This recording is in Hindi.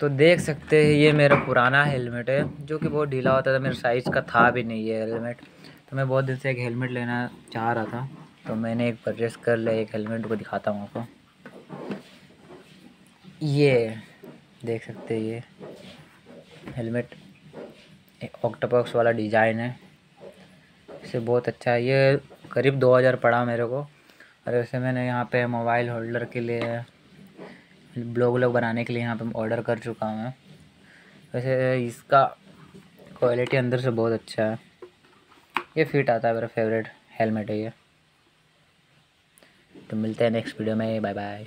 तो देख सकते हैं, ये मेरा पुराना हेलमेट है, जो कि बहुत ढीला होता था, मेरे साइज़ का था भी नहीं ये हेलमेट। तो मैं बहुत दिन से एक हेलमेट लेना चाह रहा था तो मैंने एक परचेस कर लिया, एक हेलमेट को दिखाता हूँ आपको। ये, देख सकते हैं ये हेलमेट एक ऑक्टोपॉक्स वाला डिज़ाइन है। इसे बहुत अच्छा है, ये करीब दो हज़ार पड़ा मेरे को, और वैसे मैंने यहाँ पे मोबाइल होल्डर के लिए ब्लॉग व्लॉग बनाने के लिए यहाँ पे ऑर्डर कर चुका हूँ। मैं वैसे इसका क्वालिटी अंदर से बहुत अच्छा है। ये फिट आता है मेरा फेवरेट हेलमेट है ये। तो मिलते हैं नेक्स्ट वीडियो में। Bye bye